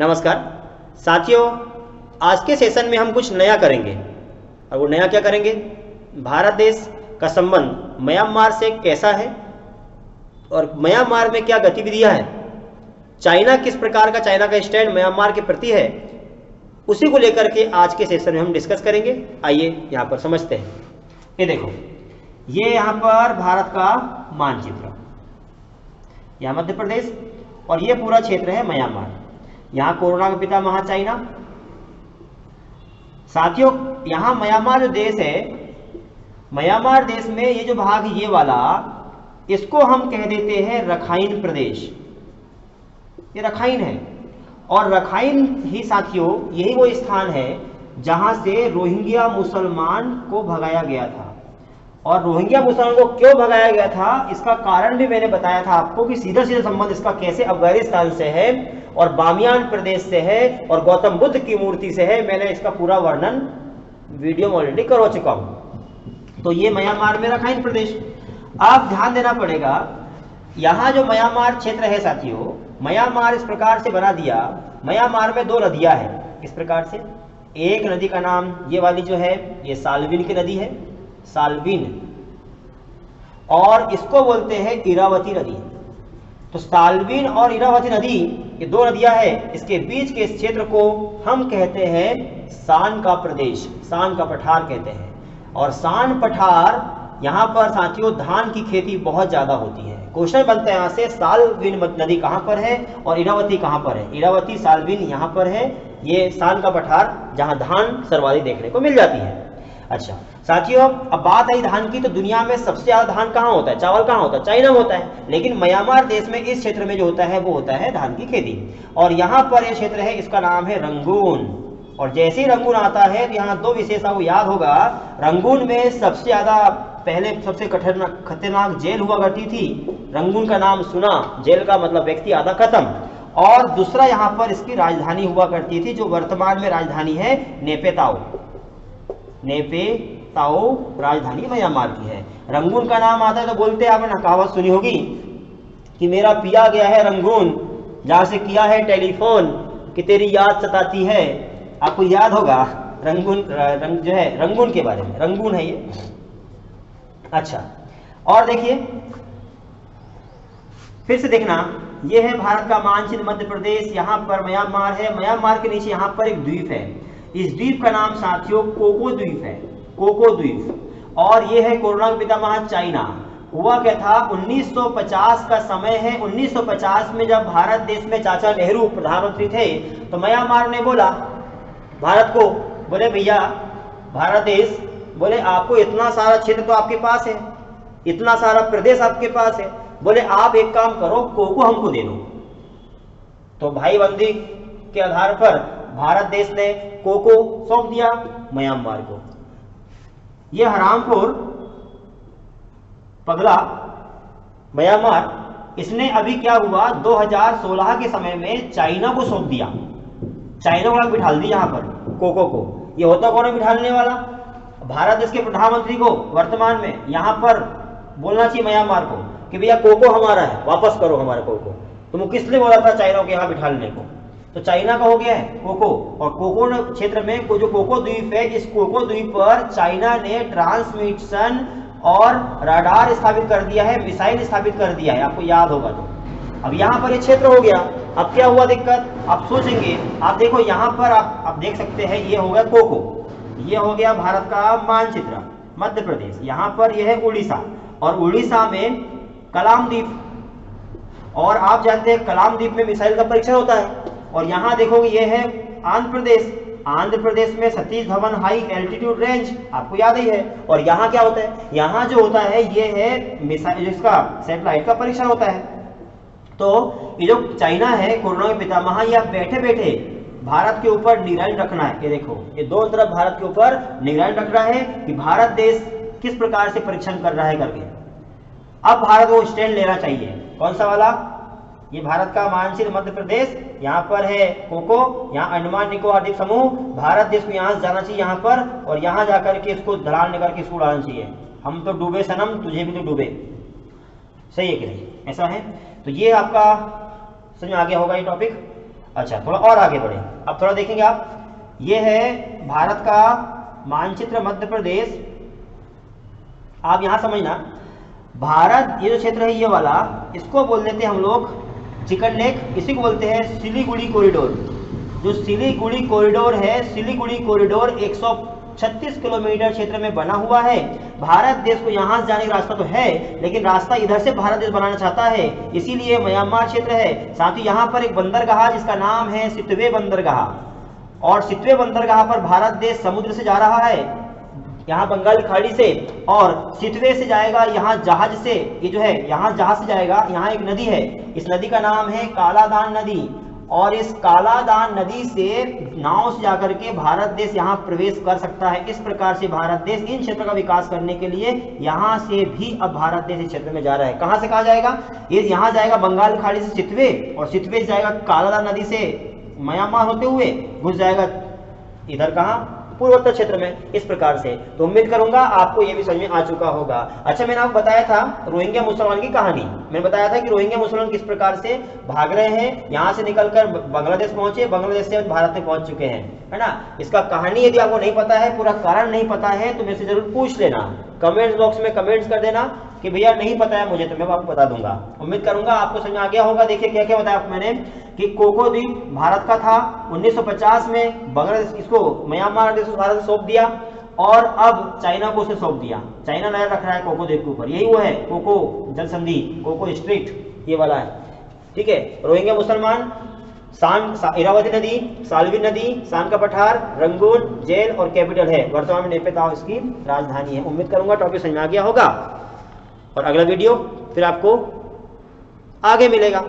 नमस्कार। साथियों, आज के सेशन में हम कुछ नया करेंगे। और वो नया क्या करेंगे? भारत देश का संबंध म्यांमार से कैसा है? और म्यांमार में क्या गतिविधियाँ हैं? चाइना किस प्रकार का चाइना का स्टैंड म्यांमार के प्रति है? उसी को लेकर के आज के सेशन में हम डिस्कस करेंगे। आइए यहाँ पर समझते हैं। ये देखो, ये यहाँ पर भारत का मानचित्र। यहाँ मध्य प्रदेश और ये पूरा क्षेत्र है म्यांमार। यहाँ कोरोना का पिता महा चाइना। साथियों, यहाँ म्यांमार जो देश है, म्यांमार देश में ये जो भाग ये वाला, इसको हम कह देते हैं रखाइन प्रदेश। ये रखाइन है। और रखाइन ही साथियों, यही वो स्थान है जहाँ से रोहिंग्या मुसलमान को भगाया गया था। और रोहिंग्या मुसलमान को क्यों भगाया गया था, इसका कारण भी मैंने बताया था आपको कि सीधा सीधा संबंध इसका कैसे अफ़गानिस्तान से है और बामियान प्रदेश से है और गौतम बुद्ध की मूर्ति से है। मैंने इसका पूरा वर्णन वीडियो में ऑलरेडी करो चुका हूँ। तो ये म्यांमार में रखाइन प्रदेश। आप ध्यान देना पड़ेगा, यहाँ जो म्यांमार क्षेत्र है साथियों, म्यांमार इस प्रकार से बना दिया। म्यांमार में दो नदियाँ हैं। किस प्रकार से? एक नदी का नाम ये वाली जो है, ये सालविन की नदी है, सालविन। और इसको बोलते हैं इरावती नदी। तो सालवीन और इरावती नदी, ये दो नदियाँ हैं, इसके बीच के क्षेत्र को हम कहते हैं सान का प्रदेश, सान का पठार कहते हैं। और सान पठार, यहाँ पर साथियों, धान की खेती बहुत ज़्यादा होती है। क्वेश्चन बनता है यहाँ से, सालवीन नदी कहाँ पर है और इरावती कहाँ पर है? इरावती, सालवीन यहाँ पर है। ये सान का पठार, जहाँ धान सर्वाधिक देखने को मिल जाती है। अच्छा साथियों अब बात आई धान की तो दुनिया में सबसे ज़्यादा धान कहाँ होता है? चावल कहाँ होता है? चाइना में होता है। लेकिन म्यांमार देश में इस क्षेत्र में जो होता है, वो होता है धान की खेती। और यहाँ पर ये क्षेत्र है, इसका नाम है रंगून। और जैसे ही रंगून आता है तो यहाँ दो विशेष आपको याद होगा। रंगून में सबसे ज़्यादा पहले सबसे खतरनाक खतरनाक जेल हुआ करती थी। रंगून का नाम सुना। जेल का मतलब व्यक्ति, आधा खत्म। और दूसरा यहाँ पर इसकी राजधानी हुआ करती थी, जो वर्तमान में राजधानी है नेपेताओ। नेपेताओ राजधानी म्यांमार की है। रंगून का नाम आता है तो बोलते हैं आपने कहावत सुनी होगी कि मेरा पिया गया है रंगून, जहाँ से किया है टेलीफोन, कि तेरी याद सताती है। आपको याद होगा रंगून, रंग जो है, रंगून के बारे में। रंगून है ये। अच्छा और देखिए, फिर से देखना, ये है भारत का मानचित्र, मध्य प्रदेश, यहाँ पर म्यांमार है। म्यांमार के नीचे यहाँ पर एक द्वीप है। इस द्वीप का नाम साथियों कोको द्वीप है। कोको द्वीप और ये है कोरोना पितामह चाइना। हुआ क्या था? 1950 का समय है। 1950 में जब भारत देश में चाचा नेहरू प्रधानमंत्री थे तो म्यांमार ने बोला, भारत को, बोले भैया, भारत देश, बोले आपको इतना सारा क्षेत्र तो आपके पास है, इतना सारा प्रदेश आपके पास है, बोले आप एक काम करो, कोको हमको दे दो। तो भाई बंदी के आधार पर भारत देश ने कोको सौंप दिया म्यांमार को। यह हरामपुर पगला, म्यांमार, इसने अभी क्या हुआ? 2016 के समय में चाइना को सौंप दिया। चाइना वाला बिठा दी यहाँ पर, कोको को। ये होता कौन है बिठाने वाला? भारत देश के प्रधानमंत्री को वर्तमान में यहाँ पर बोलना चाहिए म्यांमार को कि भैया कोको हमारा है, वापस करो हमारे कोको। तुम किस लिए बोला था चाइना को यहाँ बिठाने को? तो चाइना का हो गया है कोको। और कोको क्षेत्र में को जो कोको द्वीप है इस कोको द्वीप पर चाइना ने ट्रांसमिशन और राडार स्थापित कर दिया है मिसाइल स्थापित कर दिया है आपको याद होगा तो। अब यहाँ पर ये क्षेत्र हो गया। अब क्या हुआ दिक्कत? आप सोचेंगे आप देखो यहाँ पर आप, आप देख सकते हैं ये हो गया कोको। ये हो गया भारत का मानचित्र मध्य प्रदेश। यहाँ पर यह है उड़ीसा। और उड़ीसा में कलाम द्वीप। और आप जानते हैं कलाम द्वीप में मिसाइल का परीक्षण होता है। और यहाँ देखोगे ये है आंध्र प्रदेश आंध्र प्रदेश में Satish Dhawan high altitude range आपको याद ही है। और यहाँ क्या होता है? यहाँ जो होता है, ये है मिसाइल इसका सैटेलाइट का परीक्षण होता है। तो ये जो चाइना है, कोरोना के पितामह या बैठे बैठे भारत के ऊपर निगरानी रखना है। ये देखो, ये दो तरफ़ भारत के ऊपर निगरानी रख रहा है कि भारत देश किस प्रकार से परीक्षण कर रहा है करके। अब भारत को स्टैंड लेना चाहिए। कौन सा वाला? ये भारत का मानचित्र मध्य प्रदेश, यहाँ पर है कोको, यहाँ अंडमान निकोबार द्वीप समूह, भारत देश को यहाँ जाना चाहिए यहाँ पर, और यहाँ जाकर के इसको धड़ाल निकाल के इसको उड़ाना चाहिए। हम तो डूबे सनम, तुझे भी तो डूबे। सही है कि नहीं? ऐसा है? तो ये आपका, समझ में आ गया होगा ये टॉपिक अच्छा थोड़ा और आगे बढ़े। अब थोड़ा देखेंगे आप। ये है भारत का मानचित्र मध्य प्रदेश। आप यहाँ समझना, भारत ये जो क्षेत्र है, ये वाला, इसको बोल देते हम लोग चिकन लेक, इसी को बोलते हैं सिलीगुड़ी कॉरिडोर जो सिलीगुड़ी कॉरिडोर है, सिलीगुड़ी कॉरिडोर 136 किलोमीटर क्षेत्र में बना हुआ है। भारत देश को यहाँ से जाने का रास्ता तो है, लेकिन रास्ता इधर से भारत देश बनाना चाहता है, इसीलिए म्यांमार क्षेत्र है। साथ ही यहाँ पर एक बंदरगाह, जिसका नाम है सितवे बंदरगाह। और सितवे बंदरगाह पर भारत देश समुद्र से जा रहा है। यहाँ बंगाल खाड़ी से और सितवे से जाएगा, यहाँ जहाज़ से, ये जो है, यहाँ जहाज़ से जाएगा, यहाँ एक नदी है। इस नदी का नाम है कालादान नदी। और इस कालादान नदी से नाव से जाकर के भारत देश यहाँ प्रवेश कर सकता है। इस प्रकार से भारत देश इन क्षेत्र का विकास करने के लिए यहाँ से भी अब भारत देश इस क्षेत्र में जा रहा है। कहाँ से कहा जाएगा? ये यह यहाँ जाएगा बंगाल खाड़ी से सितवे और सितवे जाएगा कालादान नदी से म्यांमार होते हुए, घुस जाएगा। इधर कहाँ? पूर्वोत्तर क्षेत्र में इस प्रकार से। तो उम्मीद करूँगा आपको ये भी समझ में आ चुका होगा। अच्छा मैंने आपको बताया था रोहिंग्या मुसलमान की कहानी। मैंने बताया था कि रोहिंग्या मुसलमान किस प्रकार से भाग रहे हैं, यहाँ से निकलकर बांग्लादेश पहुँचे, बांग्लादेश से भारत में पहुँच चुके हैं। है ना? इसका कहानी यदि आपको नहीं पता है, पूरा कारण नहीं पता है तो मेरे ज़रूर पूछ लेना। कमेंट्स बॉक्स में कमेंट्स कर देना। कि भैया नहीं पता है, मुझे तो मैं आपको बता दूँगा। उम्मीद करूँगा आपको समझ आ गया होगा। देखिए क्या क्या बताया आपको मैंने कि कोको द्वीप भारत का था 1950 में बांग्लादेश इसको म्यांमार देश भारत सौंप दिया और अब चाइना को उसे सौंप दिया। चाइना नज़र रख रहा है कोको द्वीप के ऊपर। यही वो है, कोको जल संधि कोको स्ट्रीट, ये वाला है। ठीक है, रोहिंग्या मुसलमान, सान इरावती नदी, सालवी नदी, सान का पठार, रंगून, जेल और कैपिटल है। वर्तमान में नेपेताव इसकी राजधानी है। उम्मीद करूँगा टॉपिक समझ में आ गया होगा। और अगला वीडियो फिर आपको आगे मिलेगा।